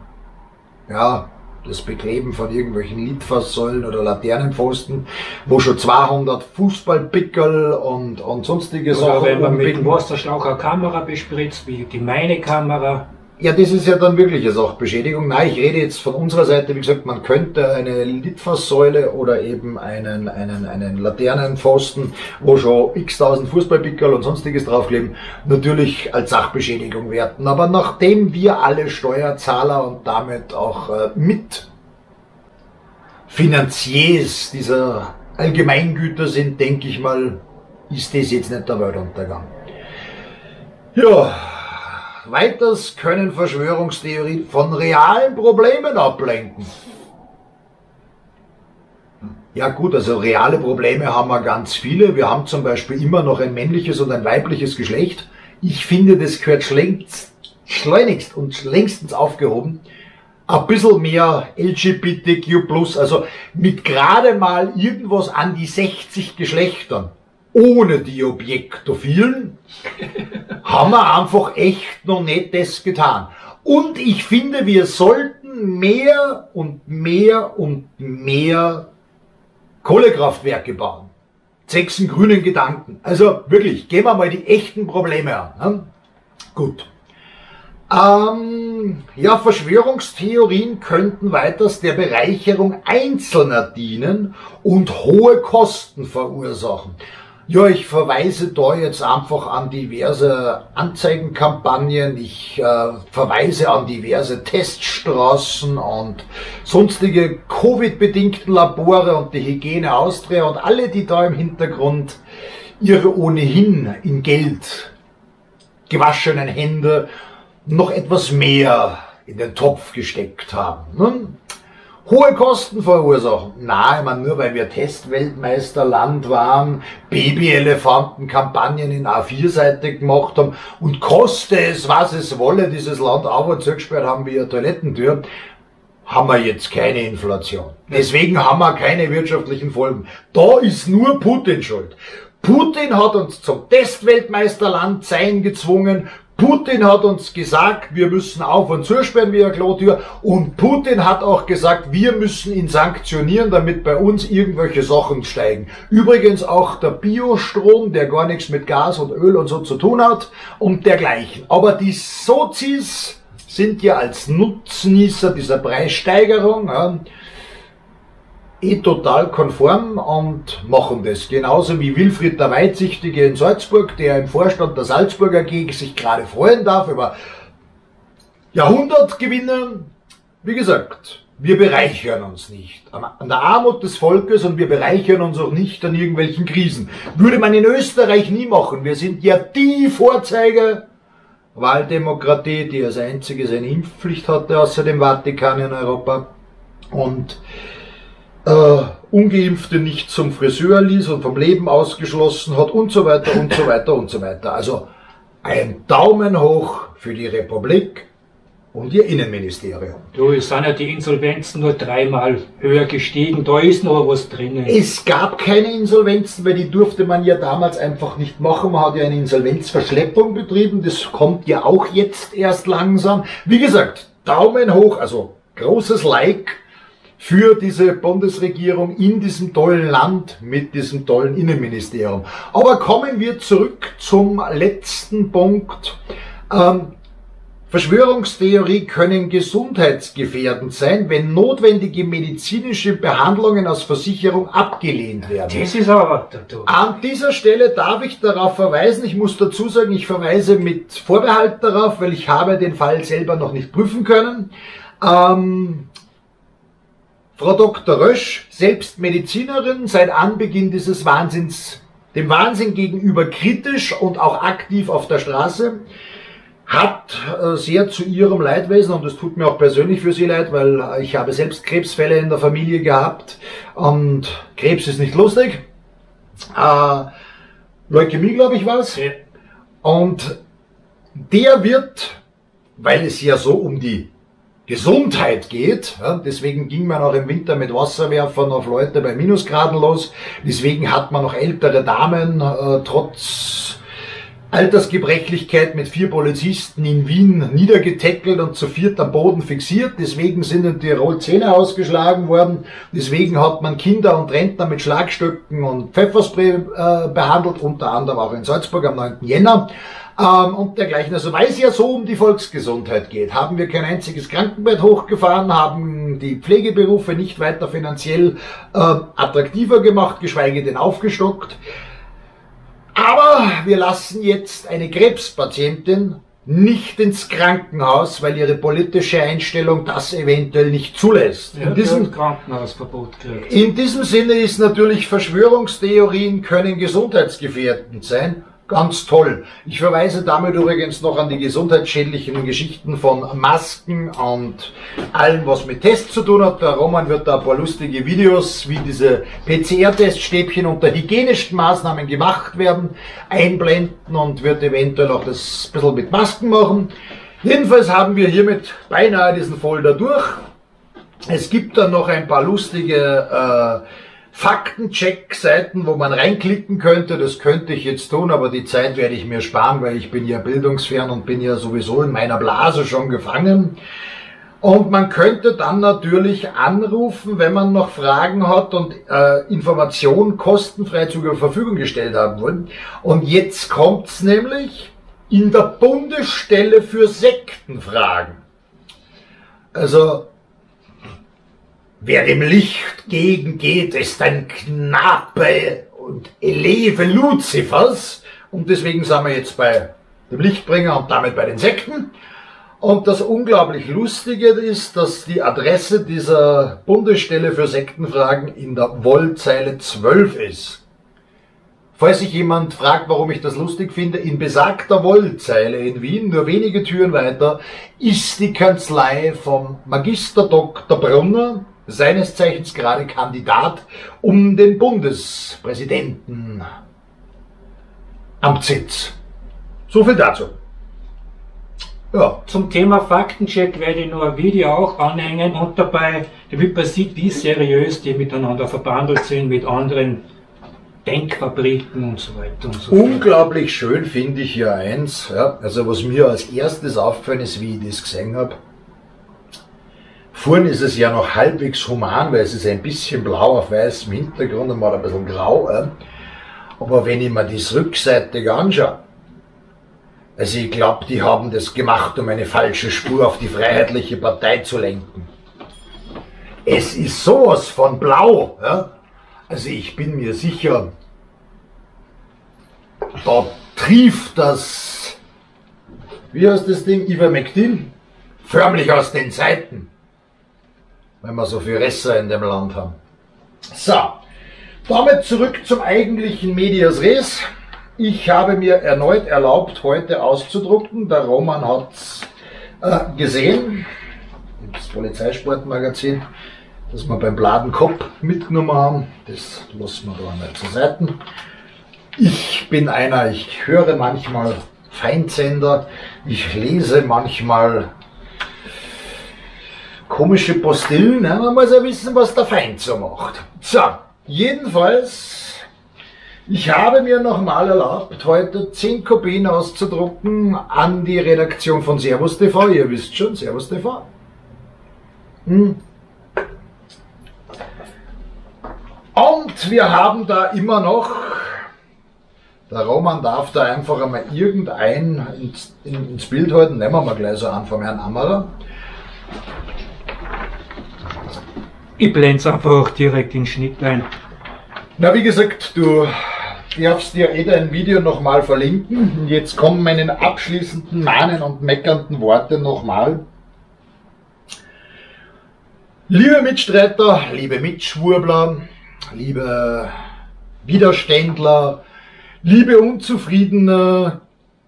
ja, das Bekleben von irgendwelchen Litfaßsäulen oder Laternenpfosten, wo schon 200 Fußballpickel und, und sonstige oder Sachen wenn man mit dem. Wasserschlauch eine Kamera bespritzt, wie die meine Kamera. Ja, das ist ja dann wirklich eine Sachbeschädigung. Nein, ich rede jetzt von unserer Seite, wie gesagt, man könnte eine Litfaßsäule oder eben einen, einen, einen Laternenpfosten, wo schon x-tausend Fußballpickel und sonstiges draufkleben, natürlich als Sachbeschädigung werten. Aber nachdem wir alle Steuerzahler und damit auch äh, mit Finanziers dieser Allgemeingüter sind, denke ich mal, ist das jetzt nicht der Weltuntergang. Ja, weiters können Verschwörungstheorien von realen Problemen ablenken. Ja gut, also reale Probleme haben wir ganz viele. Wir haben zum Beispiel immer noch ein männliches und ein weibliches Geschlecht. Ich finde, das gehört schlängst, schleunigst und längstens aufgehoben. Ein bisschen mehr LGBTQ+, also mit gerade mal irgendwas an die 60 Geschlechtern, ohne die Objektophilen, haben wir einfach echt noch nicht das getan. Und ich finde, wir sollten mehr und mehr und mehr Kohlekraftwerke bauen. Sechsen grünen Gedanken. Also wirklich, gehen wir mal die echten Probleme an. Ne? Gut. Ähm, ja, Verschwörungstheorien könnten weiters der Bereicherung Einzelner dienen und hohe Kosten verursachen. Ja, ich verweise da jetzt einfach an diverse Anzeigenkampagnen. Ich äh, verweise an diverse Teststraßen und sonstige Covid-bedingten Labore und die Hygiene Austria und alle, die da im Hintergrund ihre ohnehin in Geld gewaschenen Hände noch etwas mehr in den Topf gesteckt haben. Nun, hohe Kosten verursachen. Na, ich meine, nur weil wir Testweltmeisterland waren, Babyelefanten-Kampagnen in A4-Seite gemacht haben und koste es, was es wolle, dieses Land und zugesperrt haben wie eine Toilettentür, haben wir jetzt keine Inflation. Deswegen haben wir keine wirtschaftlichen Folgen. Da ist nur Putin schuld. Putin hat uns zum Testweltmeisterland sein gezwungen. Putin hat uns gesagt, wir müssen auf und zusperren wie eine Klotür. Und Putin hat auch gesagt, wir müssen ihn sanktionieren, damit bei uns irgendwelche Sachen steigen. Übrigens auch der Biostrom, der gar nichts mit Gas und Öl und so zu tun hat und dergleichen. Aber die Sozis sind ja als Nutznießer dieser Preissteigerung eh total konform und machen das. Genauso wie Wilfried der Weitsichtige in Salzburg, der im Vorstand der Salzburger AG sich gerade freuen darf über Jahrhundertgewinne. Wie gesagt, wir bereichern uns nicht an der Armut des Volkes und wir bereichern uns auch nicht an irgendwelchen Krisen. Würde man in Österreich nie machen. Wir sind ja die Vorzeige Wahldemokratie, die als einziges eine Impfpflicht hatte, außer dem Vatikan in Europa. Und äh, Ungeimpfte nicht zum Friseur ließ und vom Leben ausgeschlossen hat und so weiter und so weiter und so weiter. Also ein Daumen hoch für die Republik und ihr Innenministerium. Du, es sind ja die Insolvenzen nur dreimal höher gestiegen, da ist noch was drinnen. Es gab keine Insolvenzen, weil die durfte man ja damals einfach nicht machen. Man hat ja eine Insolvenzverschleppung betrieben, das kommt ja auch jetzt erst langsam. Wie gesagt, Daumen hoch, also großes Like für diese Bundesregierung in diesem tollen Land mit diesem tollen Innenministerium. Aber kommen wir zurück zum letzten Punkt. Ähm, Verschwörungstheorie können gesundheitsgefährdend sein, wenn notwendige medizinische Behandlungen aus Versicherung abgelehnt werden. Das ist aber An dieser Stelle darf ich darauf verweisen, ich muss dazu sagen, ich verweise mit Vorbehalt darauf, weil ich habe den Fall selber noch nicht prüfen können. Ähm, Frau Dr. Rösch, selbst Medizinerin, seit Anbeginn dieses Wahnsinns, dem Wahnsinn gegenüber kritisch und auch aktiv auf der Straße, hat äh, sehr zu ihrem Leidwesen, und es tut mir auch persönlich für sie leid, weil ich habe selbst Krebsfälle in der Familie gehabt und Krebs ist nicht lustig. Äh, Leukämie, glaube ich, war's. Ja. Und der wird, weil es ja so um die Gesundheit geht. Ja, deswegen ging man auch im Winter mit Wasserwerfern auf Leute bei Minusgraden los. Deswegen hat man noch ältere Damen äh, trotz Altersgebrechlichkeit mit vier Polizisten in Wien niedergetackelt und zu viert am Boden fixiert. Deswegen sind in Tirol Zähne ausgeschlagen worden. Deswegen hat man Kinder und Rentner mit Schlagstöcken und Pfefferspray äh, behandelt, unter anderem auch in Salzburg am 9. Jänner ähm, und dergleichen. Also weil es ja so um die Volksgesundheit geht, haben wir kein einziges Krankenbett hochgefahren, haben die Pflegeberufe nicht weiter finanziell äh, attraktiver gemacht, geschweige denn aufgestockt. Aber wir lassen jetzt eine Krebspatientin nicht ins Krankenhaus, weil ihre politische Einstellung das eventuell nicht zulässt. Ja, in, diesem, Krankenhausverbot kriegt. in diesem Sinne ist natürlich Verschwörungstheorien können gesundheitsgefährdend sein. Ganz toll. Ich verweise damit übrigens noch an die gesundheitsschädlichen Geschichten von Masken und allem, was mit Tests zu tun hat. Der Roman wird da ein paar lustige Videos, wie diese PCR-Teststäbchen unter hygienischsten Maßnahmen gemacht werden, einblenden und wird eventuell auch das ein bisschen mit Masken machen. Jedenfalls haben wir hiermit beinahe diesen Folder durch. Es gibt dann noch ein paar lustige äh, Faktencheck-Seiten, wo man reinklicken könnte. Das könnte ich jetzt tun, aber die Zeit werde ich mir sparen, weil ich bin ja bildungsfern und bin ja sowieso in meiner Blase schon gefangen. Und man könnte dann natürlich anrufen, wenn man noch Fragen hat und äh, Informationen kostenfrei zur Verfügung gestellt haben wollen. Und jetzt kommt's nämlich in der Bundesstelle für Sektenfragen. Also Wer dem Licht gegengeht, ist ein Knabe und Eleve Luzifers. Und deswegen sind wir jetzt bei dem Lichtbringer und damit bei den Sekten. Und das unglaublich Lustige ist, dass die Adresse dieser Bundesstelle für Sektenfragen in der Wollzeile 12 ist. Falls sich jemand fragt, warum ich das lustig finde, in besagter Wollzeile in Wien, nur wenige Türen weiter, ist die Kanzlei vom Magister Dr. Brunner, seines Zeichens gerade Kandidat um den Bundespräsidenten Amtssitz. So viel dazu. Ja. Zum Thema Faktencheck werde ich nur ein Video auch anhängen und dabei, damit man sieht, wie seriös die miteinander verbandelt sind mit anderen Denkfabriken und so weiter und so fort. Unglaublich schön finde ich hier eins, ja, also was mir als erstes aufgefallen ist, wie ich das gesehen habe. Vorne ist es ja noch halbwegs human, weil es ist ein bisschen blau auf weißem Hintergrund und mal ein bisschen grau. Aber wenn ich mir das rückseitig anschaue, also ich glaube, die haben das gemacht, um eine falsche Spur auf die Freiheitliche Partei zu lenken. Es ist sowas von blau. Ja? Also ich bin mir sicher, da trieft das, wie heißt das Ding, Ivermectin, förmlich aus den Seiten, wenn wir so viel Resser in dem Land haben. So, damit zurück zum eigentlichen Medias Res. Ich habe mir erneut erlaubt, heute auszudrucken. Der Roman hat es äh, gesehen, das Polizeisportmagazin, das wir beim Bladen Kopf mitgenommen haben. Das lassen wir da einmal zur Seite. Ich bin einer, ich höre manchmal Feindsender, ich lese manchmal komische Postillen. Ne? Man muss ja wissen, was der Feind so macht. So, jedenfalls ich habe mir nochmal erlaubt, heute 10 Kopien auszudrucken an die Redaktion von Servus TV. Ihr wisst schon, Servus TV. Hm. Und wir haben da immer noch, der Roman darf da einfach einmal irgendein ins, ins Bild halten, nehmen wir mal gleich so an vom Herrn Ammerer. Ich blende es einfach auch direkt in den Schnitt ein. Na, wie gesagt, du darfst dir eh dein Video nochmal verlinken. Jetzt kommen meine abschließenden mahnen und meckernden Worte nochmal. Liebe Mitstreiter, liebe Mitschwurbler, liebe Widerständler, liebe Unzufriedene,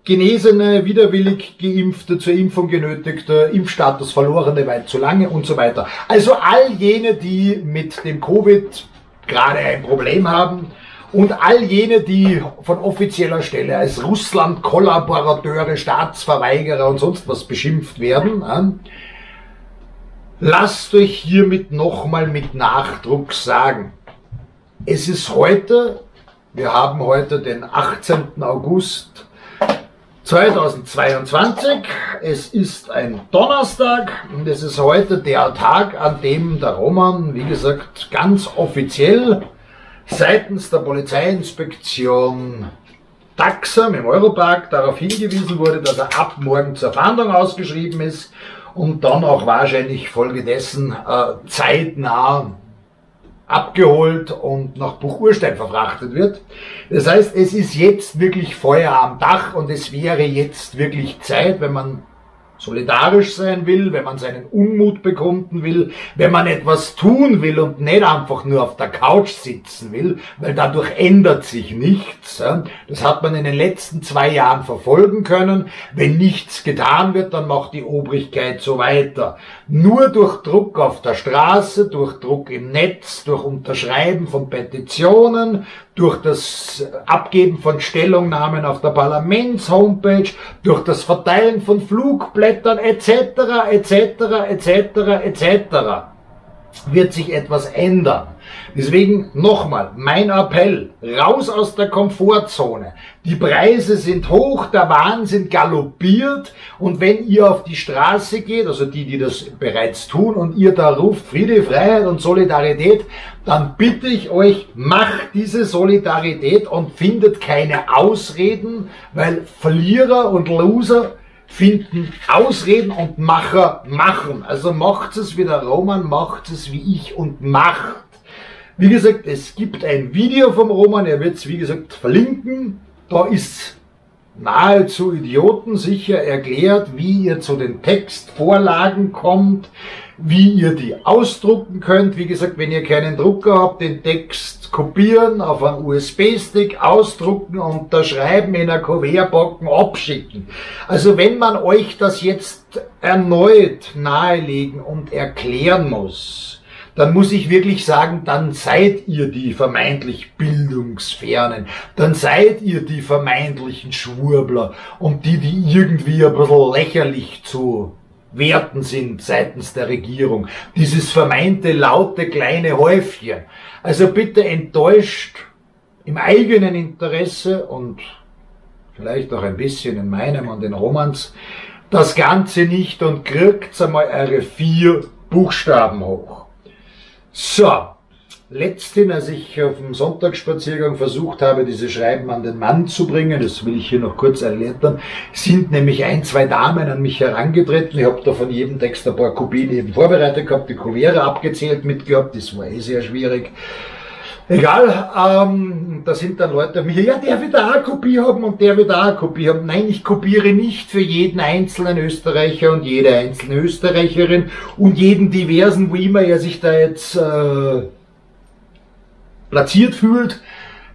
Genesene, widerwillig Geimpfte, zur Impfung Genötigte, Impfstatus verlorene weit zu lange und so weiter. Also all jene, die mit dem Covid gerade ein Problem haben und all jene, die von offizieller Stelle als Russland-Kollaborateure, Staatsverweigerer und sonst was beschimpft werden, lasst euch hiermit nochmal mit Nachdruck sagen. Es ist heute, wir haben heute den 18. August 2022. Es ist ein Donnerstag und es ist heute der Tag, an dem der Roman, wie gesagt, ganz offiziell seitens der Polizeiinspektion Taxam im Europark darauf hingewiesen wurde, dass er ab morgen zur Fahndung ausgeschrieben ist und dann auch wahrscheinlich folgedessen äh, zeitnah abgeholt und nach Buchurstein verfrachtet wird. Das heißt, es ist jetzt wirklich Feuer am Dach und es wäre jetzt wirklich Zeit, wenn man solidarisch sein will, wenn man seinen Unmut bekunden will, wenn man etwas tun will und nicht einfach nur auf der Couch sitzen will, weil dadurch ändert sich nichts. Das hat man in den letzten zwei Jahren verfolgen können. Wenn nichts getan wird, dann macht die Obrigkeit so weiter. Nur durch Druck auf der Straße, durch Druck im Netz, durch Unterschreiben von Petitionen, durch das Abgeben von Stellungnahmen auf der Parlaments-Homepage, durch das Verteilen von Flugblättern etc., etc., etc., etc. wird sich etwas ändern. Deswegen nochmal mein Appell, raus aus der Komfortzone. Die Preise sind hoch, der Wahnsinn galoppiert und wenn ihr auf die Straße geht, also die, die das bereits tun und ihr da ruft Friede, Freiheit und Solidarität, dann bitte ich euch, macht diese Solidarität und findet keine Ausreden, weil Verlierer und Loser finden Ausreden und Macher machen. Also macht es wie der Roman, macht es wie ich und macht Wie gesagt, es gibt ein Video vom Roman, er wird es wie gesagt verlinken. Da ist nahezu idiotensicher erklärt, wie ihr zu den Textvorlagen kommt, wie ihr die ausdrucken könnt. Wie gesagt, wenn ihr keinen Drucker habt, den Text kopieren, auf einen USB-Stick ausdrucken, unterschreiben, in ein Kuvert packen, abschicken. Also wenn man euch das jetzt erneut nahelegen und erklären muss, dann muss ich wirklich sagen, dann seid ihr die vermeintlich Bildungsfernen, dann seid ihr die vermeintlichen Schwurbler und die, die irgendwie ein bisschen lächerlich zu werten sind seitens der Regierung. Dieses vermeinte laute kleine Häufchen. Also bitte enttäuscht im eigenen Interesse und vielleicht auch ein bisschen in meinem und in Romans das Ganze nicht und kriegt einmal eure vier Buchstaben hoch. So, letzthin, als ich auf dem Sonntagsspaziergang versucht habe, diese Schreiben an den Mann zu bringen, das will ich hier noch kurz erläutern, sind nämlich ein, zwei Damen an mich herangetreten. Ich habe da von jedem Text ein paar Kopien eben vorbereitet gehabt, die Kuvere abgezählt mitgehabt, das war eh sehr schwierig. Egal, ähm, da sind dann Leute mir, ja, der wird auch eine Kopie haben und der wird auch eine Kopie haben. Nein, ich kopiere nicht für jeden einzelnen Österreicher und jede einzelne Österreicherin und jeden diversen, wo immer er sich da jetzt äh, platziert fühlt,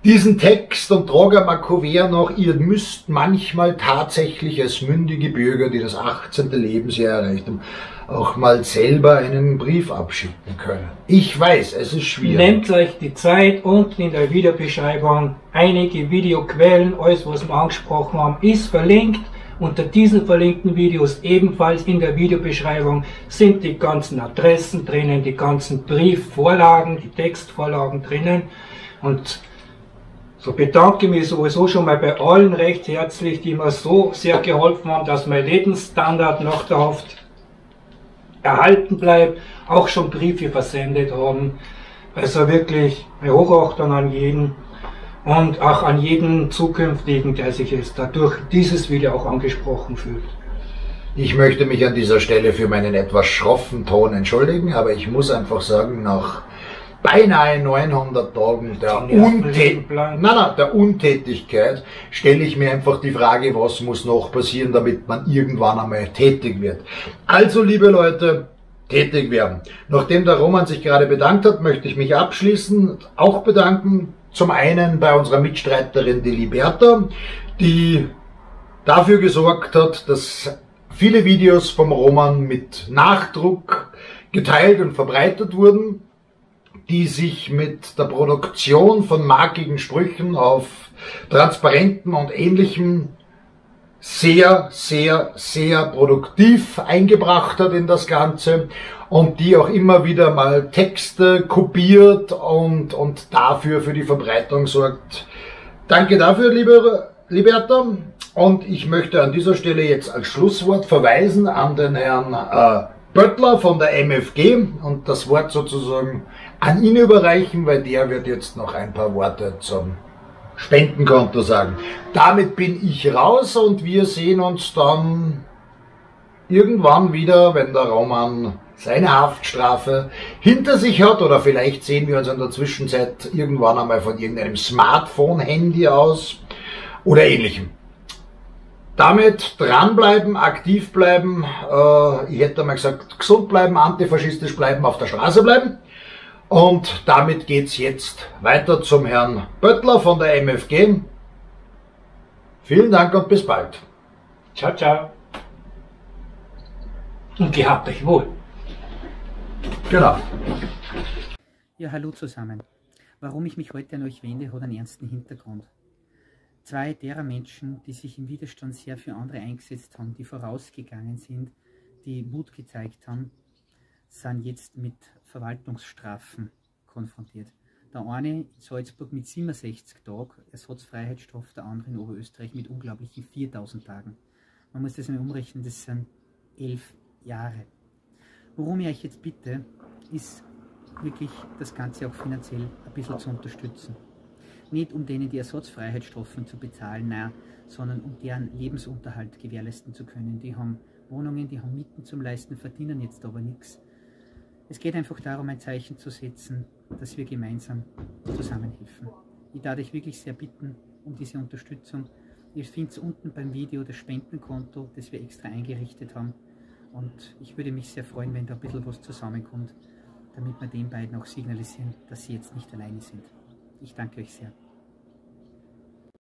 diesen Text und trage mal Kuvert noch, ihr müsst manchmal tatsächlich als mündige Bürger, die das 18. Lebensjahr erreicht haben, auch mal selber einen Brief abschicken können. Ich weiß, es ist schwierig. Nehmt euch die Zeit, unten in der Videobeschreibung einige Videoquellen, alles was wir angesprochen haben, ist verlinkt. Unter diesen verlinkten Videos ebenfalls in der Videobeschreibung sind die ganzen Adressen drinnen, die ganzen Briefvorlagen, die Textvorlagen drinnen. Und so bedanke ich mich sowieso schon mal bei allen recht herzlich, die mir so sehr geholfen haben, dass mein Lebensstandard noch dauerhaft erhalten bleibt, auch schon Briefe versendet haben. Also wirklich eine Hochachtung an jeden und auch an jeden zukünftigen, der sich jetzt dadurch dieses Video auch angesprochen fühlt. Ich möchte mich an dieser Stelle für meinen etwas schroffen Ton entschuldigen, aber ich muss einfach sagen, nach beinahe 900 Tagen der, Untät nein, nein, der Untätigkeit stelle ich mir einfach die Frage, was muss noch passieren, damit man irgendwann einmal tätig wird. Also, liebe Leute, tätig werden. Nachdem der Roman sich gerade bedankt hat, möchte ich mich abschließend auch bedanken. Zum einen bei unserer Mitstreiterin, die Liberta, die dafür gesorgt hat, dass viele Videos vom Roman mit Nachdruck geteilt und verbreitet wurden die sich mit der Produktion von markigen Sprüchen auf Transparenten und ähnlichem sehr, sehr, sehr produktiv eingebracht hat in das Ganze und die auch immer wieder mal Texte kopiert und, und dafür für die Verbreitung sorgt. Danke dafür, liebe Liberta. Und ich möchte an dieser Stelle jetzt als Schlusswort verweisen an den Herrn äh, Böttler von der MFG und das Wort sozusagen an ihn überreichen, weil der wird jetzt noch ein paar Worte zum Spendenkonto sagen. Damit bin ich raus und wir sehen uns dann irgendwann wieder, wenn der Roman seine Haftstrafe hinter sich hat oder vielleicht sehen wir uns in der Zwischenzeit irgendwann einmal von irgendeinem Smartphone-Handy aus oder ähnlichem. Damit dranbleiben, aktiv bleiben, äh, ich hätte mal gesagt, gesund bleiben, antifaschistisch bleiben, auf der Straße bleiben. Und damit geht's jetzt weiter zum Herrn Böttler von der MFG. Vielen Dank und bis bald. Ciao, ciao. Und gehabt euch wohl. Genau. Ja, hallo zusammen. Warum ich mich heute an euch wende, hat einen ernsten Hintergrund. Zwei derer Menschen, die sich im Widerstand sehr für andere eingesetzt haben, die vorausgegangen sind, die Mut gezeigt haben, sind jetzt mit Verwaltungsstrafen konfrontiert. Der eine in Salzburg mit 67 Tagen Ersatzfreiheitsstrafe, der andere in Oberösterreich mit unglaublichen 4000 Tagen. Man muss das mal umrechnen, das sind elf Jahre. Worum ich euch jetzt bitte, ist wirklich das Ganze auch finanziell ein bisschen zu unterstützen. Nicht um denen die Ersatzfreiheitsstrafen zu bezahlen, nein, sondern um deren Lebensunterhalt gewährleisten zu können. Die haben Wohnungen, die haben Mieten zum Leisten, verdienen jetzt aber nichts Es geht einfach darum, ein Zeichen zu setzen, dass wir gemeinsam zusammenhelfen. Ich darf euch wirklich sehr bitten um diese Unterstützung. Ihr findet unten beim Video das Spendenkonto, das wir extra eingerichtet haben. Und ich würde mich sehr freuen, wenn da ein bisschen was zusammenkommt, damit wir den beiden auch signalisieren, dass sie jetzt nicht alleine sind. Ich danke euch sehr.